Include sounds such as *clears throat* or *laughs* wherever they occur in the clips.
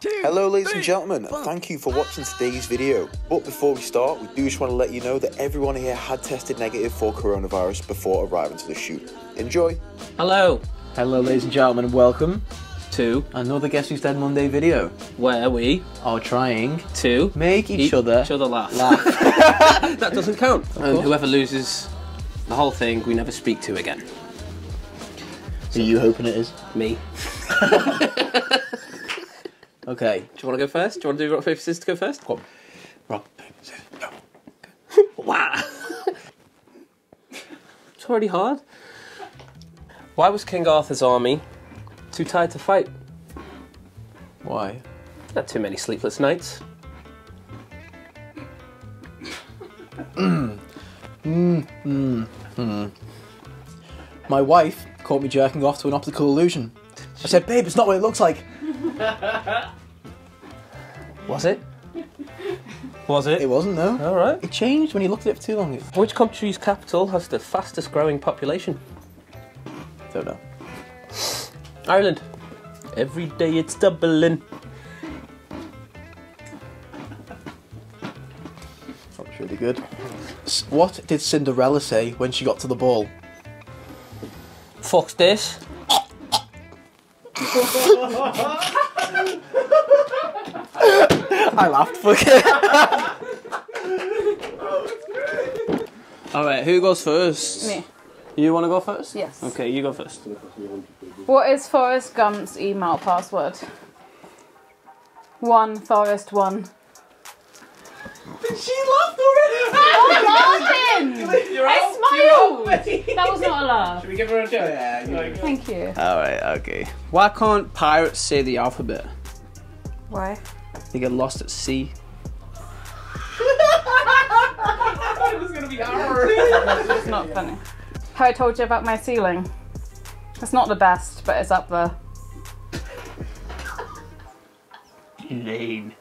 Hello ladies and gentlemen, and thank you for watching today's video. But before we start, we do just want to let you know that everyone here had tested negative for coronavirus before arriving to the shoot. Enjoy! Hello Hello, ladies and gentlemen, and welcome to another Guess Who's Dead Monday video. where we Are trying to make each eat other each other laugh. laugh. *laughs* that doesn't count. And course. whoever loses the whole thing, we never speak to again. Are you hoping it is? Me. *laughs* *laughs* Okay. Do you want to go first? Do you want to do rock paper scissors to go first? Come on. Rock, paper, scissors, go. *laughs* Wow. it's already hard. Why was King Arthur's army too tired to fight? Why? Not too many sleepless nights. *clears throat* My wife caught me jerking off to an optical illusion. I said, babe, it's not what it looks like. *laughs* Was it? Was it? It wasn't, though. All right. It changed when you looked at it for too long. Which country's capital has the fastest growing population? Don't know. Ireland. Every day it's doubling. That's really good. What did Cinderella say when she got to the ball? Fuck this. *laughs* I laughed, fuck it. Alright, who goes first? Me. You want to go first? Yes. Okay, you go first. What is Forrest Gump's email password? One Forrest one. She laughed already! *laughs* Martin! *laughs* I smiled! *laughs* That was not a laugh. Should we give her a joke? Yeah, Thank you. Alright, okay. Why can't pirates say the alphabet? Why? They get lost at sea. *laughs* It's not funny. How I told you about my ceiling. It's not the best, but it's up there. Lane.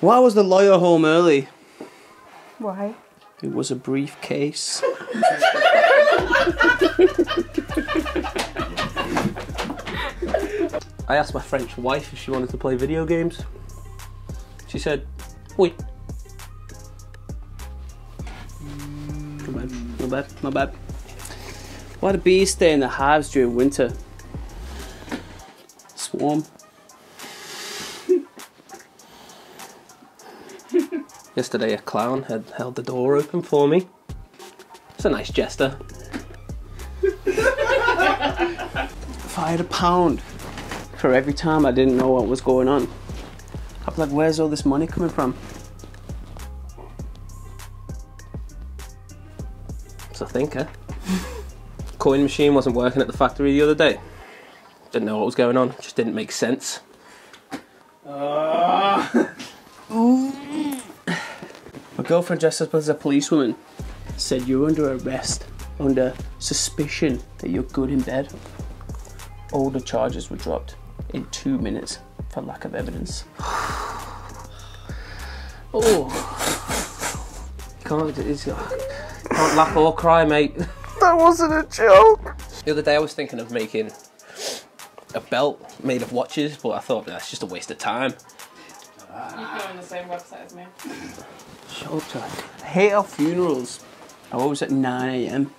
Why was the lawyer home early? Why? It was a briefcase. *laughs* I asked my French wife if she wanted to play video games. She said, "Oui." My bad, my bad, my bad. Why do bees stay in the hives during winter? Swarm. *laughs* Yesterday, a clown had held the door open for me. It's a nice jester. *laughs* Had a pound for every time I didn't know what was going on, I'd be like, where's all this money coming from? It's a thinker. *laughs* Coin machine wasn't working at the factory the other day. Didn't know what was going on. Just didn't make sense. Uh. My girlfriend dressed up as a policewoman said you're under arrest under suspicion that you're good in bed. All the charges were dropped in two minutes for lack of evidence. *sighs* Oh, you can't, it's, you can't laugh or cry, mate. *laughs* That wasn't a joke. The other day, I was thinking of making a belt made of watches, but I thought that's just a waste of time. You go on the same website as me. Shut up, I hate our funerals. I'm always at 9 a.m.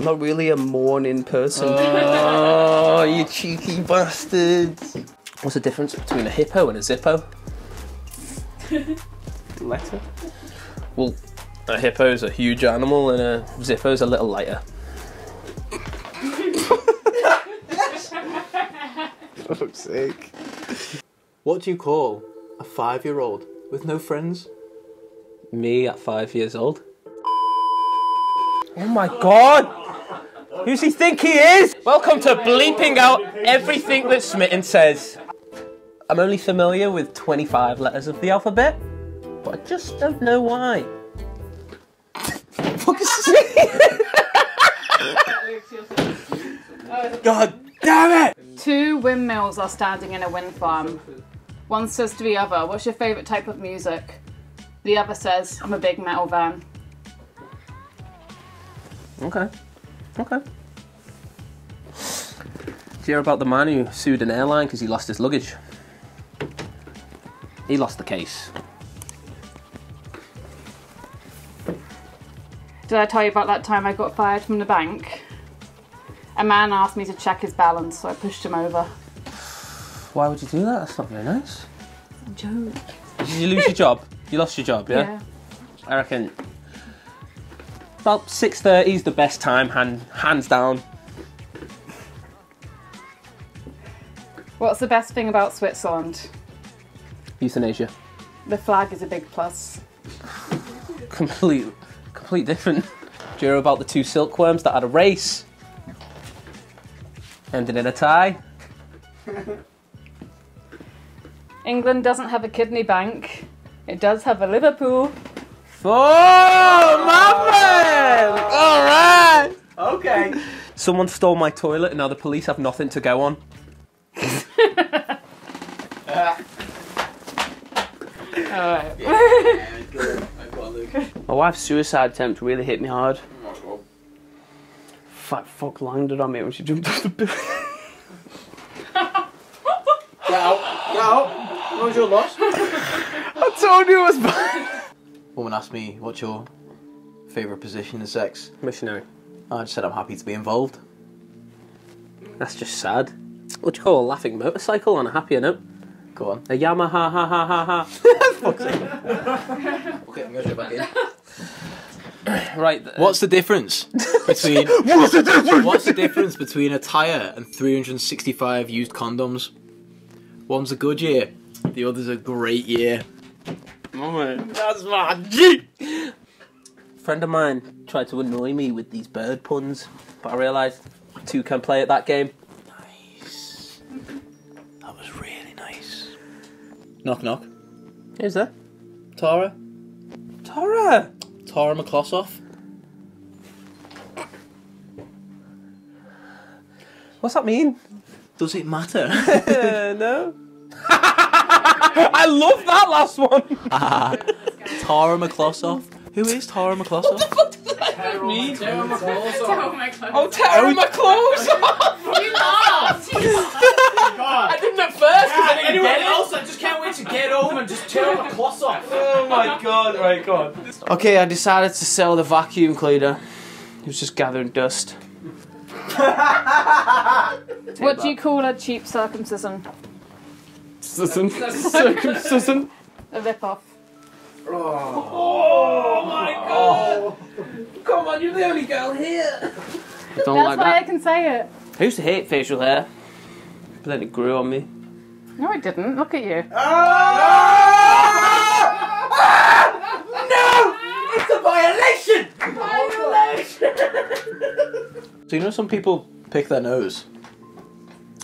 I'm not really a morning person. Oh. oh, you cheeky bastards! What's the difference between a hippo and a zippo? *laughs* Letter? Well, a hippo's a huge animal and a zippo's a little lighter. *laughs* fuck's sake. What do you call a five year old with no friends? Me at five years old. Oh my god! Who's he think he is? Welcome to bleeping out everything that Smitten says. I'm only familiar with 25 letters of the alphabet, but I just don't know why. *laughs* God damn it! Two windmills are standing in a wind farm. One says to the other, What's your favourite type of music? The other says, I'm a big metal fan. Okay. Okay. Did you hear about the man who sued an airline because he lost his luggage? He lost the case. Did I tell you about that time I got fired from the bank? A man asked me to check his balance, so I pushed him over. Why would you do that? That's not very nice. Joke. Did you lose your job? You lost your job, yeah? Yeah. I reckon about 6.30 is the best time, hand, hands down. What's the best thing about Switzerland? Euthanasia. The flag is a big plus. *laughs* Complete, complete different. Do you hear about the two silkworms that had a race? Ended in a tie. *laughs* England doesn't have a kidney bank. It does have a Liverpool. Oh, my man! All right. Okay. Someone stole my toilet, and now the police have nothing to go on. Alright. My wife's suicide attempt really hit me hard. Fat fuck landed on me when she jumped off the building. Get out! Get out! What was your loss? I told you it was bad. Woman asked me, what's your favourite position in sex? Missionary. I just said I'm happy to be involved. That's just sad. What do you call a laughing motorcycle on a happier note? Go on. A Yamaha ha ha ha ha. *laughs* Okay, I'm going to go back in. *coughs* Right. th- What's the difference *laughs* between What's the difference? What's the difference between a tire and 365 used condoms? One's a good year, the other's a great year. That's my G. Friend of mine tried to annoy me with these bird puns, but I realised two can play at that game. Nice. That was really nice. Knock knock. Who's there? Tara? Tara. Tara McClossoff? What's that mean? Does it matter? *laughs* No. I love that last one. *laughs* Tara McClossoff? Who is Tara McClossoff? Me? Oh, *laughs* oh my god. Oh, tearing my clothes off. You laughed! I didn't at first because I didn't Anyone get it. else, I just can't wait to get home and just tear my cloths off. Oh my god! Right, go on. Okay, I decided to sell the vacuum cleaner. It was just gathering dust. What do you call a cheap circumcision? Circumcision. *laughs* A rip-off. Oh my god! Come on, you're the only girl here. I don't That's like why I can say it. I used to hate facial hair, but then it grew on me. No, it didn't. Look at you. Ah! Ah! No! It's a violation! violation. So you know some people pick their nose?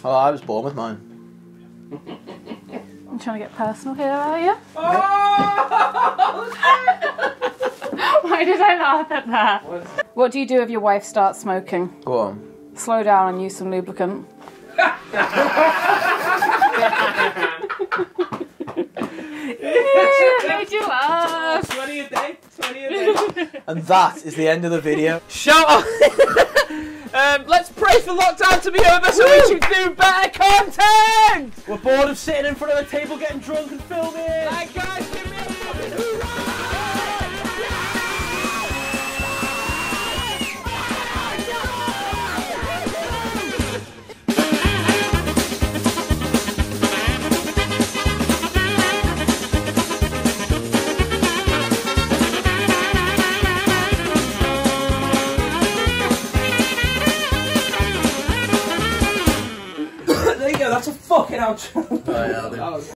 Oh, I was born with mine. *laughs* I'm trying to get personal here, are you? *laughs* Why did I laugh at that? What do you do if your wife starts smoking? Go on. Slow down and use some lubricant. *laughs* made you laugh. Twenty a day. Twenty a day. And that is the end of the video. Shut *laughs* up. um, let's pray for lockdown to be over so we can do better content. We're bored of sitting in front of a table getting drunk and filming. Right, guys, There oh,